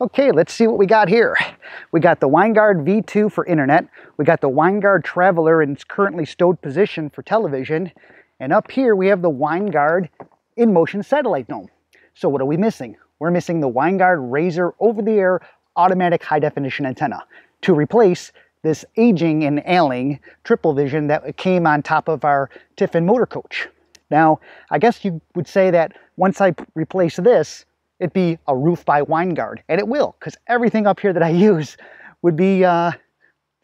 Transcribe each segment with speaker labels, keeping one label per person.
Speaker 1: Okay, let's see what we got here. We got the Winegard V2 for internet. We got the Winegard Traveler in its currently stowed position for television. And up here we have the Winegard in-motion satellite dome. So what are we missing? We're missing the Winegard Rayzar over-the-air automatic high-definition antenna to replace this aging and ailing triple vision that came on top of our Tiffin motor coach. Now, I guess you would say that once I replace this, it'd be a roof by Winegard, and it will, because everything up here that I use would be uh,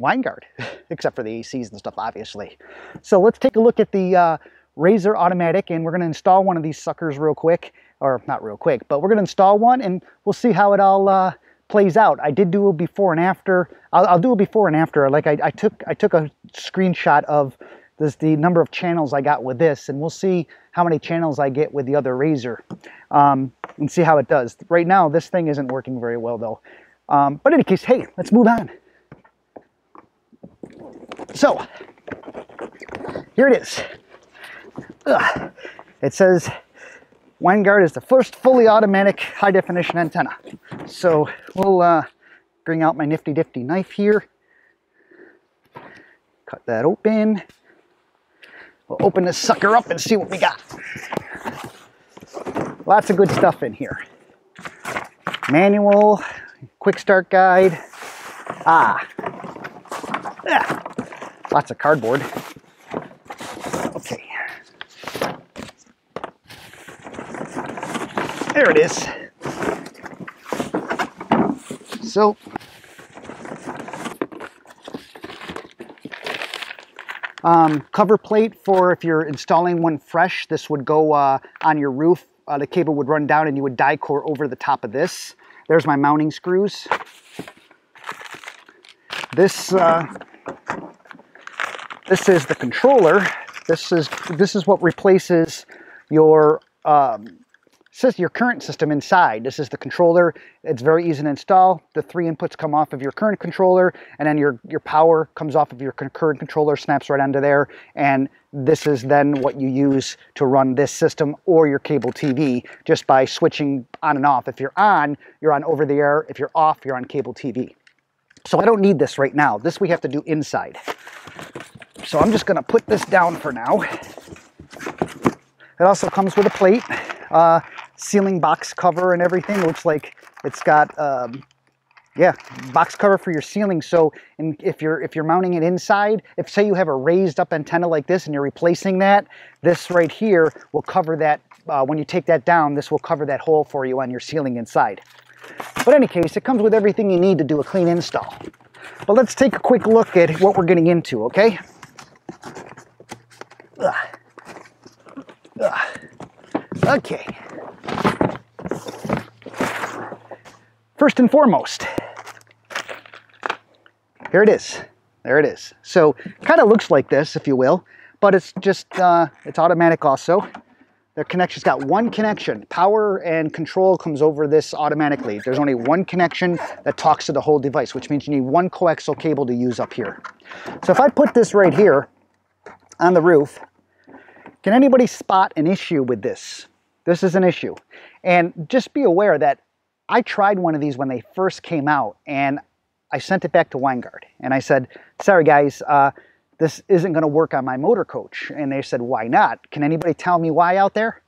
Speaker 1: Winegard, except for the ACs and stuff, obviously. So let's take a look at the uh, Rayzar Automatic, and we're going to install one of these suckers real quick, or not real quick, but we're going to install one, and we'll see how it all uh, plays out. I did do a before and after. I'll, I'll do a before and after. Like I, I, took I took a screenshot of this the number of channels I got with this, and we'll see how many channels I get with the other Rayzar, um, and see how it does. Right now, this thing isn't working very well though. Um, but in any case, hey, let's move on. So, here it is. Ugh. It says Winegard is the first fully automatic high definition antenna. So we'll uh, bring out my nifty difty knife here. Cut that open. We'll open this sucker up and see what we got. Lots of good stuff in here. Manual, quick start guide. Ah. ah. Lots of cardboard. Okay. There it is. So, um, cover plate for if you're installing one fresh, this would go uh, on your roof. Uh, the cable would run down and you would Dicor over the top of this. There's my mounting screws. This, uh, this is the controller. This is, this is what replaces your um, your current system inside. This is the controller. It's very easy to install. The three inputs come off of your current controller, and then your, your power comes off of your current controller, snaps right onto there, and this is then what you use to run this system or your cable TV just by switching on and off. If you're on, you're on over the air. If you're off, you're on cable TV. So I don't need this right now. This we have to do inside. So I'm just gonna put this down for now. It also comes with a plate. Uh, ceiling box cover and everything. It looks like it's got, um, yeah, box cover for your ceiling. So in, if you're if you're mounting it inside, if say you have a raised up antenna like this and you're replacing that, this right here will cover that. Uh, when you take that down, this will cover that hole for you on your ceiling inside. But any case, it comes with everything you need to do a clean install. But let's take a quick look at what we're getting into, okay? Ugh. Ugh. Okay. First and foremost, here it is. There it is. So kind of looks like this, if you will, but it's just, uh, it's automatic also. The connection's got one connection. Power and control comes over this automatically. There's only one connection that talks to the whole device, which means you need one coaxial cable to use up here. So if I put this right here on the roof, can anybody spot an issue with this? This is an issue. And just be aware that I tried one of these when they first came out and I sent it back to Winegard and I said, sorry guys, uh, this isn't going to work on my motor coach. And they said, why not? Can anybody tell me why out there?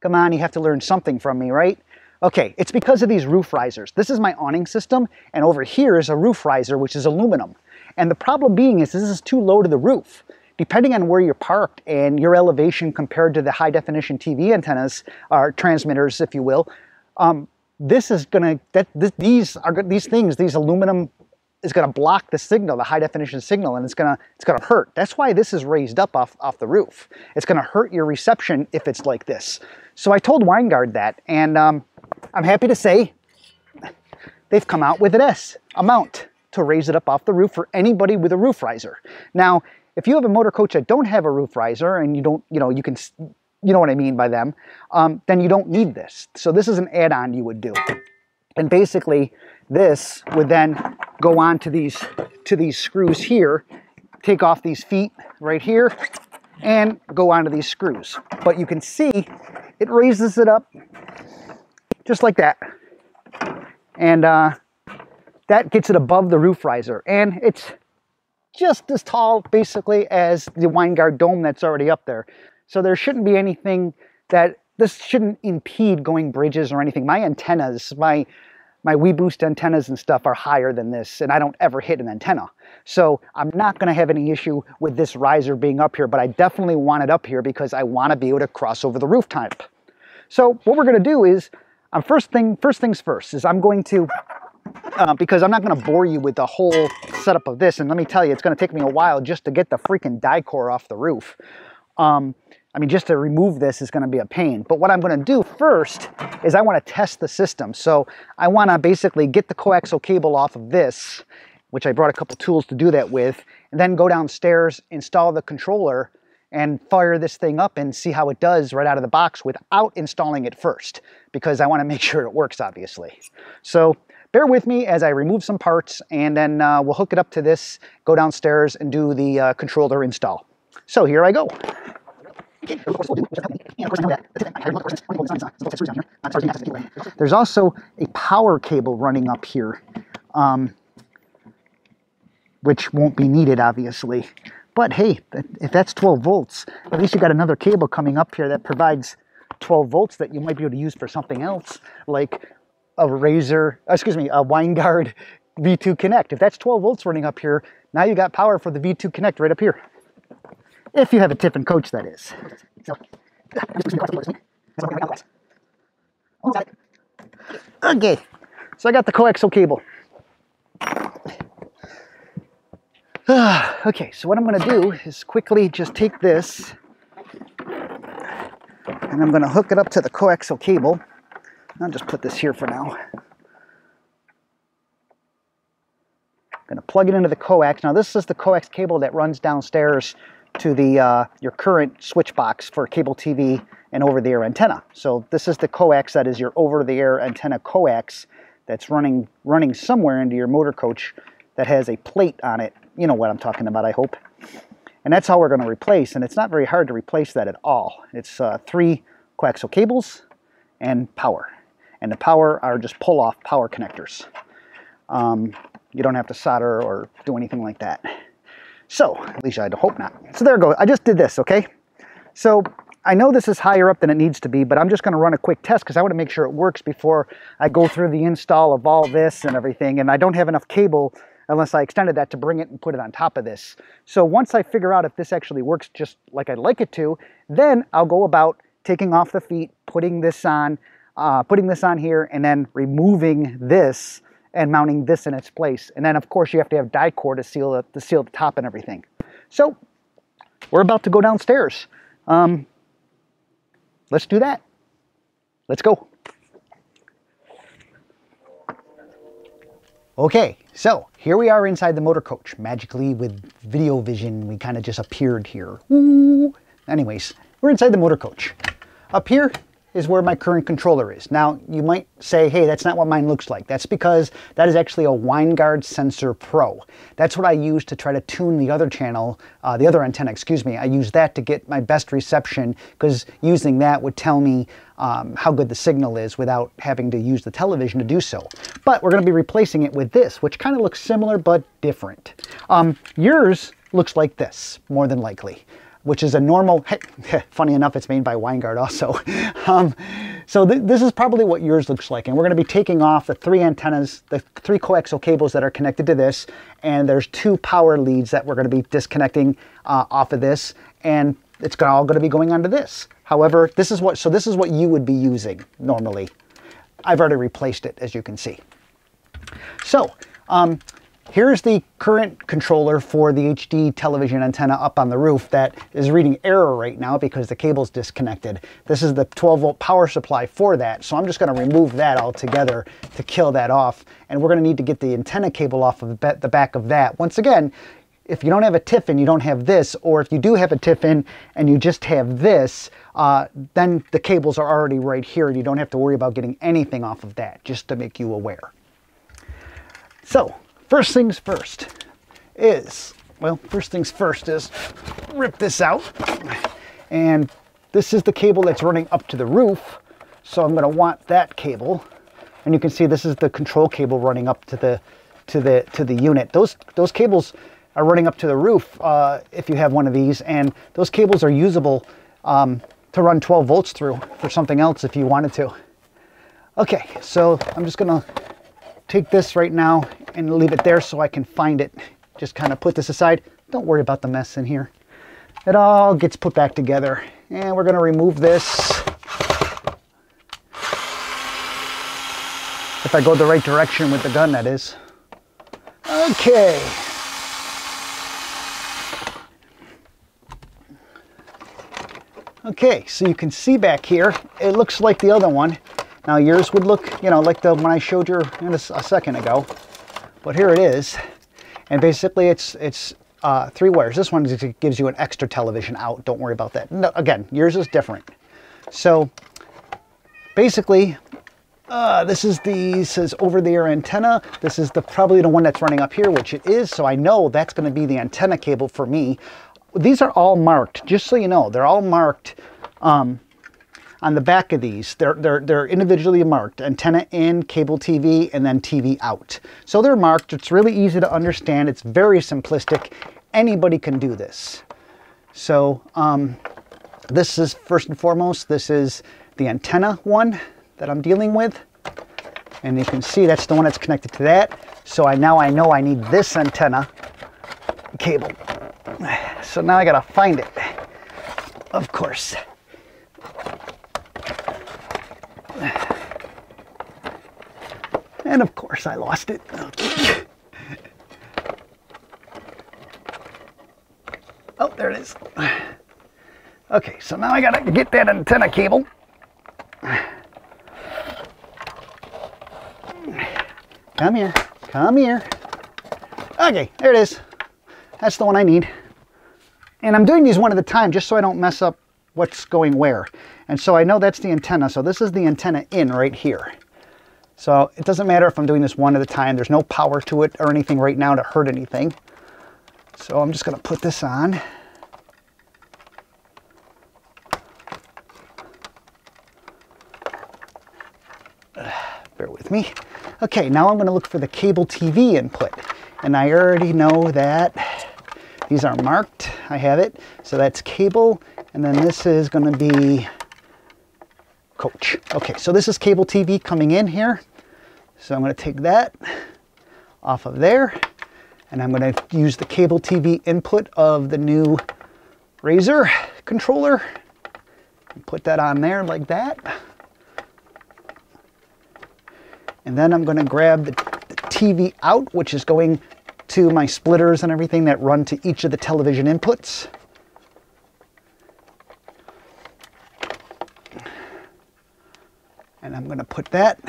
Speaker 1: Come on, you have to learn something from me, right? Okay, it's because of these roof risers. This is my awning system, and over here is a roof riser, which is aluminum. And the problem being is this is too low to the roof depending on where you're parked and your elevation compared to the high definition TV antennas or transmitters, if you will, um, this is going to, these are these things, these aluminum is going to block the signal, the high definition signal, and it's going to it's going to hurt. That's why this is raised up off, off the roof. It's going to hurt your reception if it's like this. So I told Winegard that, and um, I'm happy to say they've come out with an a mount to raise it up off the roof for anybody with a roof riser. Now, if you have a motor coach that don't have a roof riser and you don't, you know, you can, you know what I mean by them, um, then you don't need this. So this is an add-on you would do. And basically this would then go on to these, to these screws here, take off these feet right here and go onto these screws. But you can see it raises it up just like that. And uh, that gets it above the roof riser. And it's just as tall, basically, as the Winegard dome that's already up there. So there shouldn't be anything that, this shouldn't impede going bridges or anything. My antennas, my my WeBoost antennas and stuff are higher than this, and I don't ever hit an antenna. So I'm not going to have any issue with this riser being up here, but I definitely want it up here because I want to be able to cross over the roof type. So what we're going to do is, um, first thing, first things first, is I'm going to, uh, because I'm not going to bore you with the whole setup of this, and let me tell you, it's going to take me a while just to get the freaking Dicor off the roof. Um, I mean, just to remove this is going to be a pain. But what I'm going to do first is I want to test the system. So I want to basically get the coaxial cable off of this, which I brought a couple tools to do that with, and then go downstairs, install the controller, and fire this thing up and see how it does right out of the box without installing it first, because I want to make sure it works, obviously. So bear with me as I remove some parts, and then uh, we'll hook it up to this, go downstairs, and do the uh, controller install. So here I go. There's also a power cable running up here, um, which won't be needed, obviously. But hey, if that's 12 volts, at least you got another cable coming up here that provides 12 volts that you might be able to use for something else, like a Rayzar, excuse me, a Winegard V2 Connect. If that's 12 volts running up here, now you got power for the V2 Connect right up here. If you have a Tiffin coach, that is. Okay, so I got the coaxial cable. okay, so what I'm going to do is quickly just take this and I'm going to hook it up to the coaxial cable. I'll just put this here for now. I'm going to plug it into the coax. Now this is the coax cable that runs downstairs to the uh, your current switch box for cable TV and over-the-air antenna. So this is the coax that is your over-the-air antenna coax that's running running somewhere into your motor coach that has a plate on it. You know what I'm talking about, I hope. And that's how we're going to replace, and it's not very hard to replace that at all. It's uh, three coaxial cables and power. And the power are just pull-off power connectors. Um, you don't have to solder or do anything like that. So, at least I hope not. So there we go. I just did this, okay? So I know this is higher up than it needs to be, but I'm just gonna run a quick test because I wanna make sure it works before I go through the install of all this and everything. And I don't have enough cable unless I extended that to bring it and put it on top of this. So once I figure out if this actually works just like I'd like it to, then I'll go about taking off the feet, putting this on, uh, putting this on here, and then removing this and mounting this in its place. And then of course you have to have Dicor to seal the, to seal the top and everything. So we're about to go downstairs. Um, let's do that. Let's go. Okay, so here we are inside the motor coach. Magically with video vision, we kind of just appeared here. Ooh. Anyways, we're inside the motor coach. Up here, is where my current controller is. Now, you might say, hey, that's not what mine looks like. That's because that is actually a Winegard Sensor Pro. That's what I use to try to tune the other channel, uh, the other antenna, excuse me. I use that to get my best reception because using that would tell me um, how good the signal is without having to use the television to do so. But we're going to be replacing it with this, which kind of looks similar but different. Um, yours looks like this, more than likely which is a normal, funny enough, it's made by Winegard also. um, so th this is probably what yours looks like. And we're gonna be taking off the three antennas, the three coaxial cables that are connected to this, and there's two power leads that we're gonna be disconnecting uh, off of this, and it's all gonna be going onto this. However, this is what, so this is what you would be using normally. I've already replaced it, as you can see. So, um, Here's the current controller for the HD television antenna up on the roof that is reading error right now because the cable's disconnected. This is the 12 volt power supply for that, so I'm just gonna remove that altogether to kill that off. And we're gonna need to get the antenna cable off of the back of that. Once again, if you don't have a Tiffin, you don't have this, or if you do have a Tiffin and you just have this, uh, then the cables are already right here and you don't have to worry about getting anything off of that, just to make you aware. So, First things first is, well, first things first is rip this out. And this is the cable that's running up to the roof. So I'm gonna want that cable And you can see this is the control cable running up to the to the to the unit. Those those cables are running up to the roof uh, if you have one of these, and those cables are usable um, to run 12 volts through for something else if you wanted to. Okay, so I'm just gonna take this right now and leave it there so I can find it. Just kind of put this aside. Don't worry about the mess in here. It all gets put back together. And we're gonna remove this. If I go the right direction with the gun, that is. Okay. Okay, so you can see back here, it looks like the other one. Now yours would look, you know, like the one I showed you a, a second ago. But here it is. And basically it's it's uh, three wires. This one gives you an extra television out. Don't worry about that. No, again, yours is different. So basically, uh, this is the says over the air antenna. This is the probably the one that's running up here, which it is. So I know that's going to be the antenna cable for me. These are all marked, just so you know. They're all marked um, on the back of these. They're, they're, they're individually marked, antenna in, cable TV, and then TV out. So they're marked. It's really easy to understand. It's very simplistic. Anybody can do this. So um, this is first and foremost, this is the antenna one that I'm dealing with. And you can see that's the one that's connected to that. So I now I know I need this antenna cable. So now I gotta find it, of course. And of course I lost it. Oh, there it is. Okay, so now I gotta get that antenna cable. Come here, come here. Okay, there it is. That's the one I need. And I'm doing these one at a time just so I don't mess up what's going where. And so I know that's the antenna. So this is the antenna in right here. So it doesn't matter if I'm doing this one at a time. There's no power to it or anything right now to hurt anything. So I'm just going to put this on. Bear with me. Okay, now I'm going to look for the cable TV input. And I already know that these are marked. I have it. So that's cable. And then this is going to be coach. Okay, so this is cable TV coming in here. So I'm going to take that off of there. And I'm going to use the cable TV input of the new Rayzar controller. And put that on there like that. And then I'm going to grab the, the TV out, which is going to my splitters and everything that run to each of the television inputs. And I'm going to put that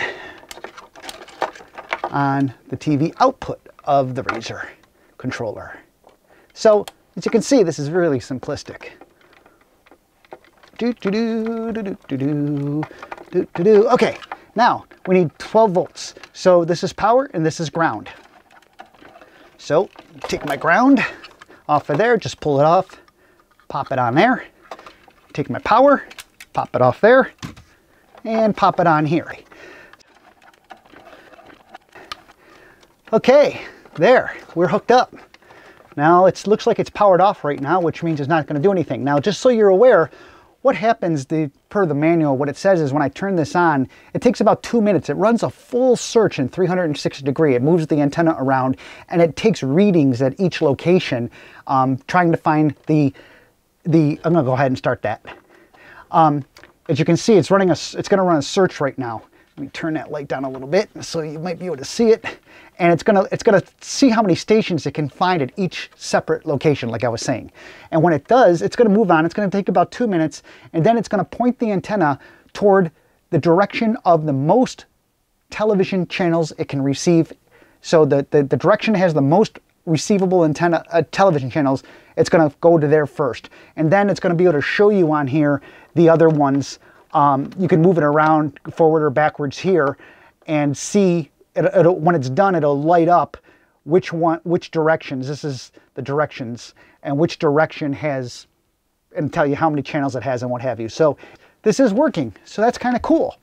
Speaker 1: on the TV output of the Rayzar controller. So, as you can see, this is really simplistic. Do, do, do, do, do, do, do, do, do. Okay, now we need 12 volts. So this is power and this is ground. So take my ground off of there, just pull it off, pop it on there. Take my power, pop it off there, and pop it on here. Okay, there, we're hooked up. Now it looks like it's powered off right now, which means it's not going to do anything. Now, just so you're aware, what happens the, per the manual, what it says is when I turn this on, it takes about two minutes. It runs a full search in 360 degree. It moves the antenna around and it takes readings at each location, um, trying to find the, the, I'm gonna go ahead and start that. Um, as you can see, it's running a, it's gonna run a search right now. Let me turn that light down a little bit so you might be able to see it. And it's gonna, it's gonna see how many stations it can find at each separate location, like I was saying. And when it does, it's gonna move on. It's gonna take about two minutes, and then it's gonna point the antenna toward the direction of the most television channels it can receive. So the, the, the direction has the most receivable antenna uh, television channels, it's going to go to there first. And then it's going to be able to show you on here the other ones um, you can move it around forward or backwards here and see it, it'll, when it's done, it'll light up which one, which directions, this is the directions, and which direction has, and tell you how many channels it has and what have you. So this is working, so that's kind of cool.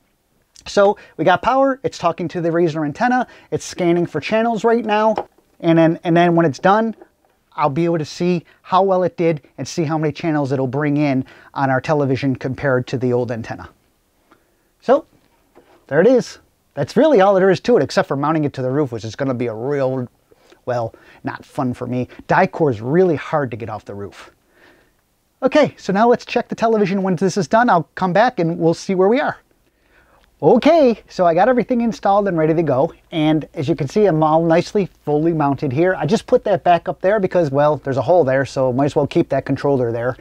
Speaker 1: So we got power, it's talking to the Rayzar antenna, it's scanning for channels right now, and then, and then when it's done, I'll be able to see how well it did and see how many channels it'll bring in on our television compared to the old antenna. So there it is. That's really all there is to it, except for mounting it to the roof, which is going to be a real, well, not fun for me. Dicor is really hard to get off the roof. Okay, so now let's check the television. When this is done, I'll come back and we'll see where we are. Okay, so I got everything installed and ready to go. And as you can see, I'm all nicely fully mounted here. I just put that back up there because, well, there's a hole there, so might as well keep that controller there.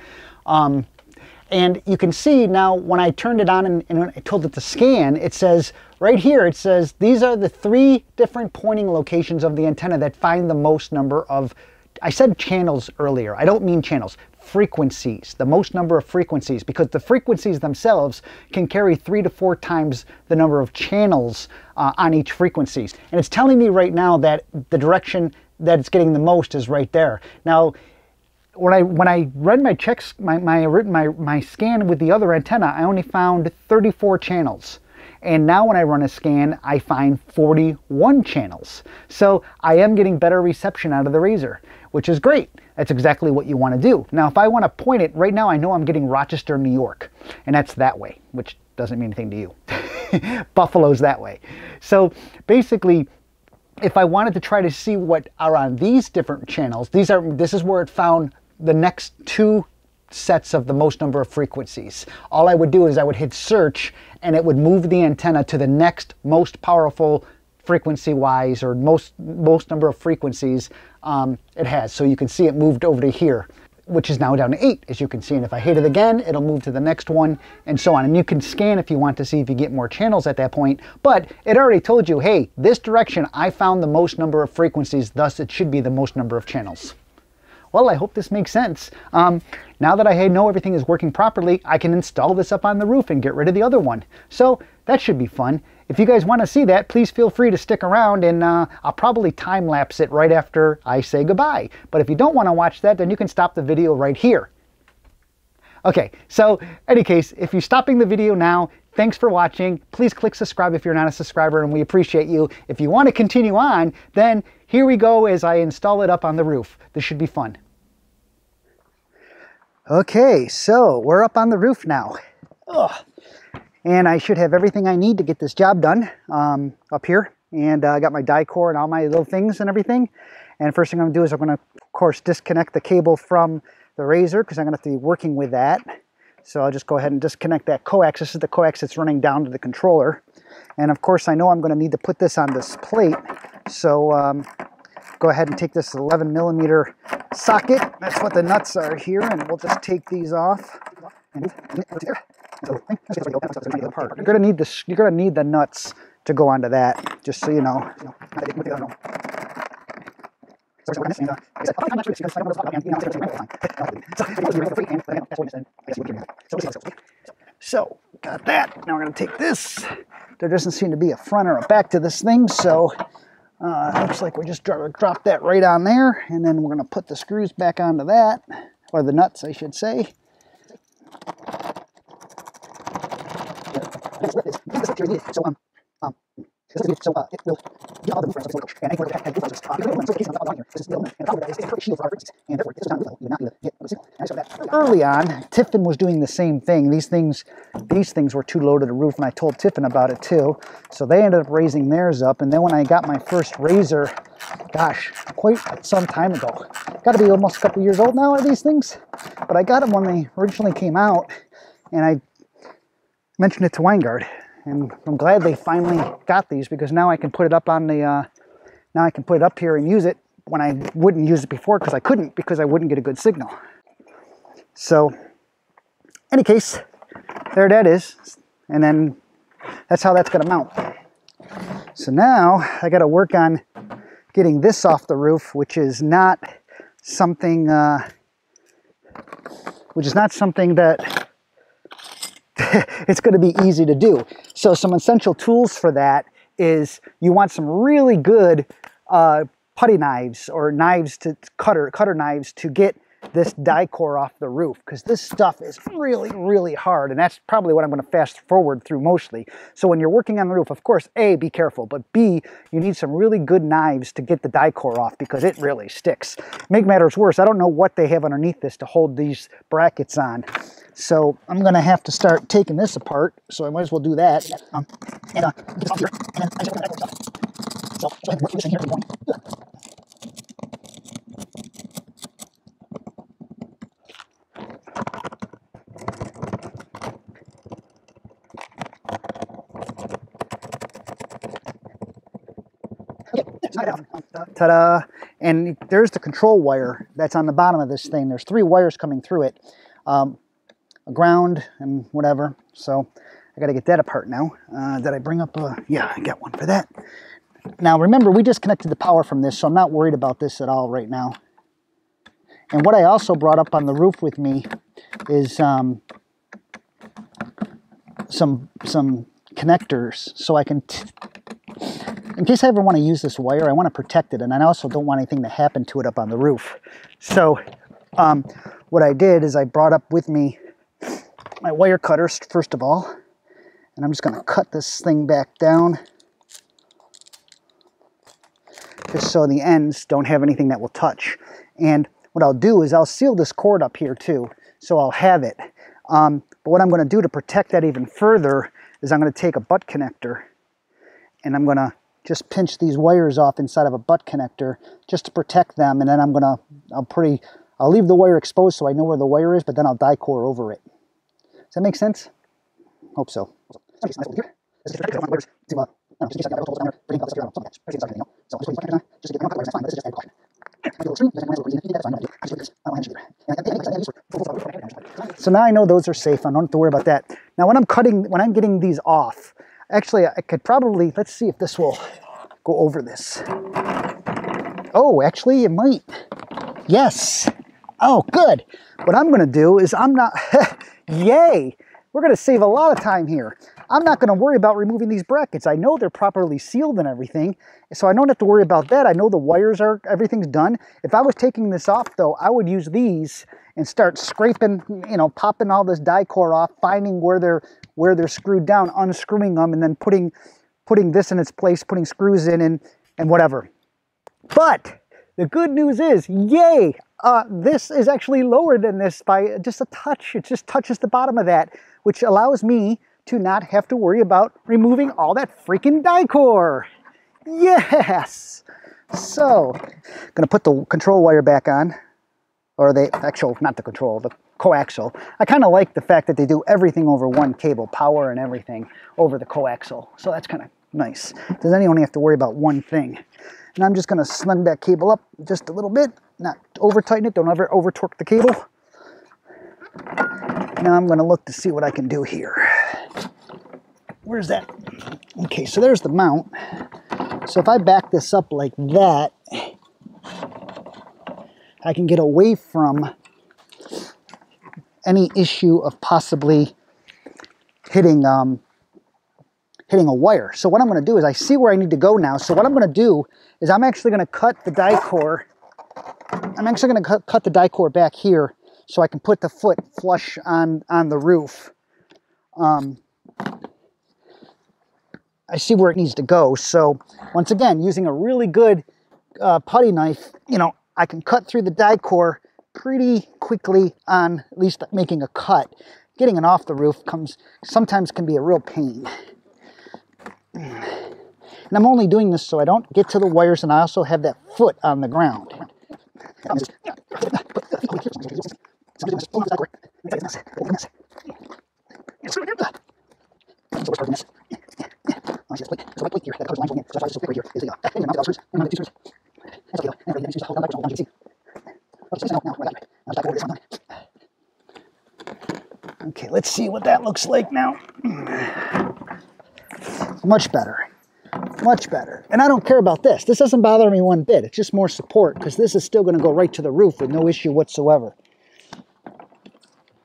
Speaker 1: Um, and you can see now when I turned it on and, and I told it to scan, it says right here, it says these are the three different pointing locations of the antenna that find the most number of I said channels earlier. I don't mean channels frequencies, the most number of frequencies, because the frequencies themselves can carry three to four times the number of channels uh, on each frequencies. And it's telling me right now that the direction that it's getting the most is right there. Now, when I when I read my checks, my my my my scan with the other antenna, I only found 34 channels. And now when I run a scan, I find 41 channels. So I am getting better reception out of the Rayzar, which is great. That's exactly what you want to do. Now, if I want to point it, right now I know I'm getting Rochester, New York, and that's that way, which doesn't mean anything to you. Buffalo's that way. So basically, if I wanted to try to see what are on these different channels, these are this is where it found the next two sets of the most number of frequencies. All I would do is I would hit search and it would move the antenna to the next most powerful frequency wise or most most number of frequencies um, it has. So you can see it moved over to here, which is now down to eight, as you can see. And if I hit it again, it'll move to the next one and so on. And you can scan if you want to see if you get more channels at that point. But it already told you, hey, this direction, I found the most number of frequencies, thus it should be the most number of channels. Well, I hope this makes sense. Um, now that I know everything is working properly, I can install this up on the roof and get rid of the other one. So that should be fun. If you guys want to see that, please feel free to stick around and uh, I'll probably time lapse it right after I say goodbye. But if you don't want to watch that, then you can stop the video right here. Okay, so any case, if you're stopping the video now, thanks for watching. Please click subscribe if you're not a subscriber and we appreciate you. If you want to continue on, then here we go as I install it up on the roof. This should be fun. Okay, so we're up on the roof now. Ugh and I should have everything I need to get this job done um, up here. And uh, I got my Dicor and all my little things and everything. And first thing I'm gonna do is I'm gonna, of course, disconnect the cable from the Rayzar because I'm gonna have to be working with that. So I'll just go ahead and disconnect that coax. This is the coax that's running down to the controller. And of course, I know I'm gonna need to put this on this plate. So um, go ahead and take this 11 millimeter socket. That's what the nuts are here. And we'll just take these off. You're gonna need this. You're gonna need the nuts to go onto that. Just so you know. So got that. Now we're gonna take this. There doesn't seem to be a front or a back to this thing, so uh, looks like we just drop, drop that right on there, and then we're gonna put the screws back onto that, or the nuts, I should say. So um, um, so uh, it will get all the movements of the and any further and just uh, the location on here. This is the element, and probably that is a shield for our frequencies, and therefore this is down below. You would not be able to get the signal. So that early on, Tiffin was doing the same thing. These things, these things were too low to the roof, and I told Tiffin about it too. So they ended up raising theirs up, and then when I got my first Rayzar, gosh, quite some time ago, got to be almost a couple years old now. Are these things? But I got them when they originally came out, and I mentioned it to Winegard and I'm glad they finally got these because now I can put it up on the, uh, now I can put it up here and use it when I wouldn't use it before because I couldn't because I wouldn't get a good signal. So, any case, there that is. And then that's how that's going to mount. So now I got to work on getting this off the roof, which is not something, uh, which is not something that it's going to be easy to do. So some essential tools for that is you want some really good uh, putty knives or knives to cutter cutter knives to get this Dicor off the roof because this stuff is really, really hard. And that's probably what I'm going to fast forward through mostly. So when you're working on the roof, of course, A, be careful, but B, you need some really good knives to get the Dicor off because it really sticks. Make matters worse, I don't know what they have underneath this to hold these brackets on. So I'm going to have to start taking this apart. So I might as well do that. Um, and uh, get this off here. And then I just put that So, so I have to work through this thing here every morning. Ta-da! And there's the control wire that's on the bottom of this thing. There's three wires coming through it. Um, a ground and whatever. So I got to get that apart now. Uh, did I bring up a... Yeah, I got one for that. Now remember, we disconnected the power from this, so I'm not worried about this at all right now. And what I also brought up on the roof with me is um, some some connectors so I can in case I ever want to use this wire, I want to protect it, and I also don't want anything to happen to it up on the roof. So um, what I did is I brought up with me my wire cutters, first of all, and I'm just going to cut this thing back down just so the ends don't have anything that will touch. And what I'll do is I'll seal this cord up here too, so I'll have it. Um, but what I'm going to do to protect that even further is I'm going to take a butt connector and I'm going to just pinch these wires off inside of a butt connector just to protect them. And then I'm gonna, I'll pretty, I'll leave the wire exposed so I know where the wire is, but then I'll Dicor over it. Does that make sense? Hope so. So now I know those are safe. I don't have to worry about that. Now when I'm cutting, when I'm getting these off, Actually, I could probably, let's see if this will go over this. Oh, actually, it might. Yes. Oh, good. What I'm going to do is I'm not, yay, we're going to save a lot of time here. I'm not going to worry about removing these brackets. I know they're properly sealed and everything, so I don't have to worry about that. I know the wires are, everything's done. If I was taking this off, though, I would use these and start scraping, you know, popping all this Dicor off, finding where they're where they're screwed down, unscrewing them, and then putting putting this in its place, putting screws in and, and whatever. But the good news is, yay, uh, this is actually lower than this by just a touch. It just touches the bottom of that, which allows me to not have to worry about removing all that freaking Dicor. Yes! So, gonna put the control wire back on, or the actual, not the control, the coaxial. I kind of like the fact that they do everything over one cable, power and everything over the coaxial. So that's kind of nice. Does anyone have to worry about one thing? And I'm just going to snug that cable up just a little bit, not over tighten it, don't ever over torque the cable. Now I'm going to look to see what I can do here. Where's that? Okay, so there's the mount. So if I back this up like that, I can get away from any issue of possibly hitting um, hitting a wire. So what I'm going to do is I see where I need to go now. So what I'm going to do is I'm actually going to cut the Dicor. I'm actually going to cut, cut the Dicor back here so I can put the foot flush on, on the roof. Um, I see where it needs to go. So once again, using a really good uh, putty knife, you know, I can cut through the Dicor pretty quickly on at least making a cut. Getting it off the roof comes sometimes can be a real pain. And I'm only doing this so I don't get to the wires and I also have that foot on the ground. Okay, let's see what that looks like now. Hmm. Much better. Much better. And I don't care about this. This doesn't bother me one bit. It's just more support because this is still going to go right to the roof with no issue whatsoever.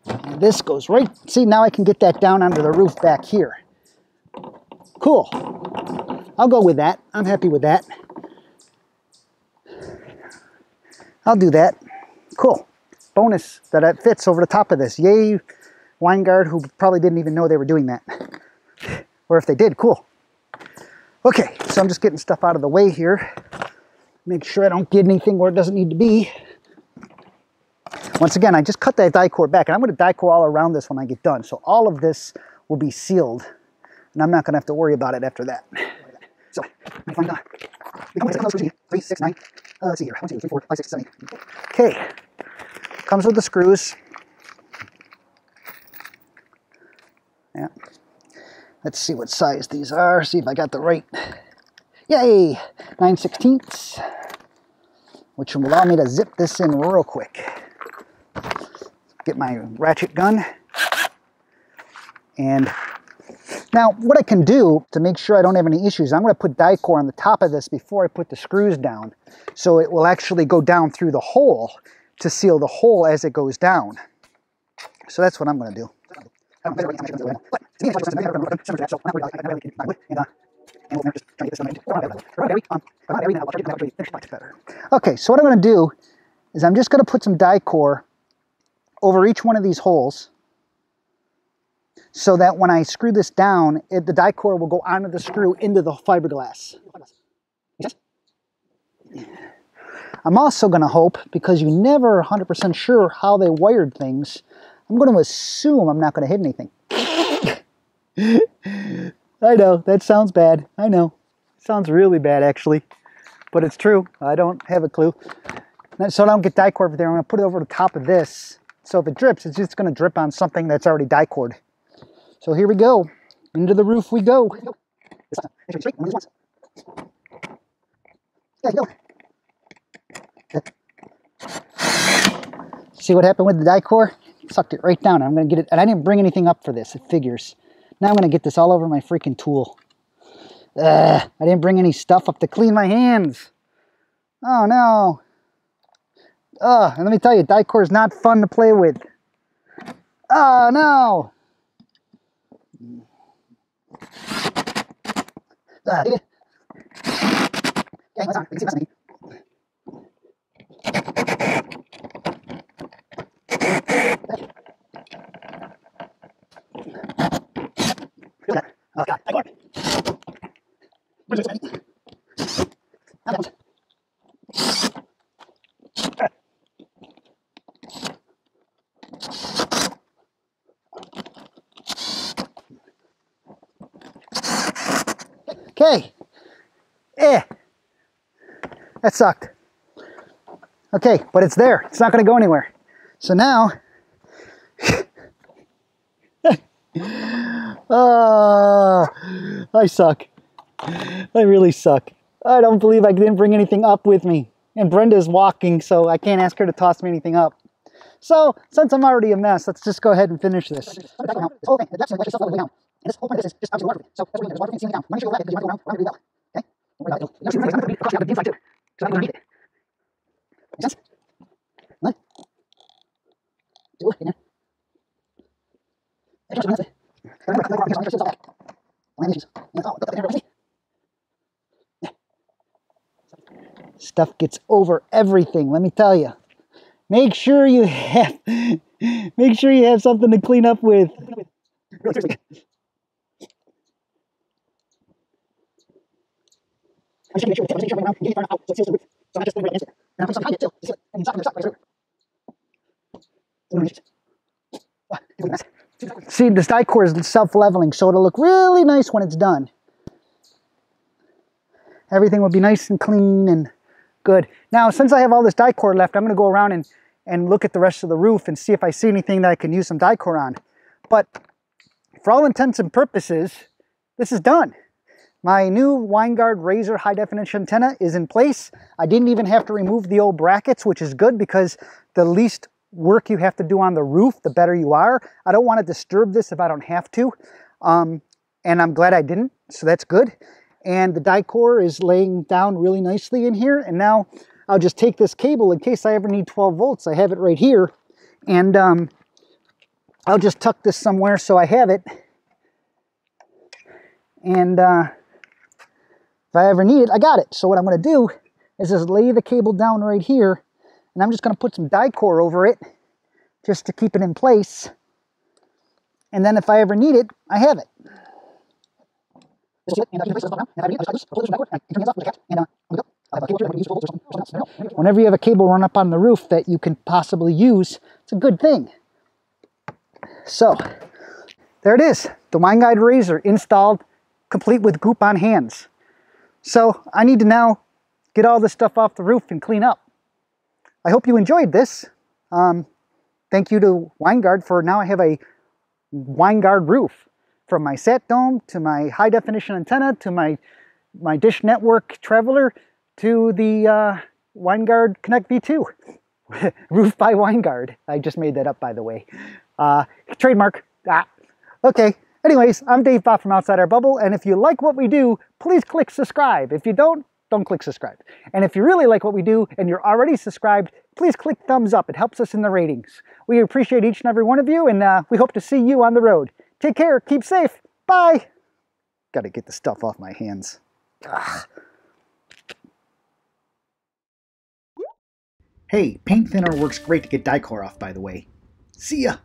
Speaker 1: And this goes right. See, now I can get that down under the roof back here. Cool. I'll go with that. I'm happy with that. I'll do that. Cool. bonus that it fits over the top of this. Yay, Winegard, who probably didn't even know they were doing that. Or if they did, cool. Okay, so I'm just getting stuff out of the way here. Make sure I don't get anything where it doesn't need to be. Once again, I just cut that Dicor back, and I'm going to Dicor all around this when I get done. So all of this will be sealed, and I'm not going to have to worry about it after that. So, me find out. Three, six, nine. Uh, let's see here. One, two, three, four, five, six, seven. Okay. Comes with the screws. Yeah. Let's see what size these are. See if I got the right. Yay! 9 16ths. Which will allow me to zip this in real quick. Get my ratchet gun. And now what I can do to make sure I don't have any issues, I'm going to put Dicor on the top of this before I put the screws down. So it will actually go down through the hole to seal the hole as it goes down. So that's what I'm going to do. Okay, so what I'm going to do is I'm just going to put some Dicor over each one of these holes so that when I screw this down, it, the Dicor will go onto the screw into the fiberglass. I'm also going to hope, because you never 100% sure how they wired things, I'm going to assume I'm not going to hit anything. I know, that sounds bad. I know. Sounds really bad, actually. But it's true. I don't have a clue. So I don't get Dicor there. I'm going to put it over the top of this. So if it drips, it's just going to drip on something that's already die cord. So here we go. Into the roof we go. See what happened with the Dicor? Sucked it right down. I'm going to get it, and I didn't bring anything up for this. It figures. Now I'm going to get this all over my freaking tool. Ugh, I didn't bring any stuff up to clean my hands. Oh no. Ugh, and let me tell you, Dicor is not fun to play with. Oh no Oh god, I got Okay. Eh. That sucked. Okay, but it's there. It's not going to go anywhere. So now Ah, I suck. I really suck. I don't believe I didn't bring anything up with me. And Brenda's walking, so I can't ask her to toss me anything up. So, since I'm already a mess, let's just go ahead and finish this. This whole thing, the depths of let thing sealing down. Make sure you you around, around really well. Okay? Don't worry about it. It'll, it'll, it'll, it'll, it'll, it'll, too. Because I'm underneath it. Make sense? What? Do it in there. That's what Stuff gets over everything, let me tell you. Make sure you have make sure you have something to clean up with. See, this Dicor is self-leveling, so it'll look really nice when it's done. Everything will be nice and clean and good. Now, since I have all this Dicor left, I'm going to go around and, and look at the rest of the roof and see if I see anything that I can use some Dicor on. But for all intents and purposes, this is done. My new Winegard Rayzar high definition antenna is in place. I didn't even have to remove the old brackets, which is good because the least work you have to do on the roof, the better you are. I don't want to disturb this if I don't have to. Um, and I'm glad I didn't, so that's good. And the Dicor is laying down really nicely in here. And now I'll just take this cable in case I ever need 12 volts. I have it right here. And um, I'll just tuck this somewhere so I have it. And uh, if I ever need it, I got it. So what I'm going to do is just lay the cable down right here and I'm just going to put some Dicor over it just to keep it in place. And then if I ever need it, I have it. Whenever you have a cable run up on the roof that you can possibly use, it's a good thing. So, there it is, the Winegard Rayzar installed, complete with goop on hands. So, I need to now get all this stuff off the roof and clean up. I hope you enjoyed this. Um, thank you to Winegard for now I have a Winegard roof. From my sat dome to my high definition antenna to my, my Dish Network Traveler to the uh, Winegard Connect V2. roof by Winegard. I just made that up by the way. Uh, trademark. Ah. Okay. Anyways, I'm Dave Bott from Outside Our Bubble, and if you like what we do, please click subscribe. If you don't, don't click subscribe. And if you really like what we do and you're already subscribed, please click thumbs up. It helps us in the ratings. We appreciate each and every one of you, and uh, we hope to see you on the road. Take care, keep safe, bye! Gotta get the stuff off my hands. Ugh. Hey, paint thinner works great to get Dicor off, by the way. See ya!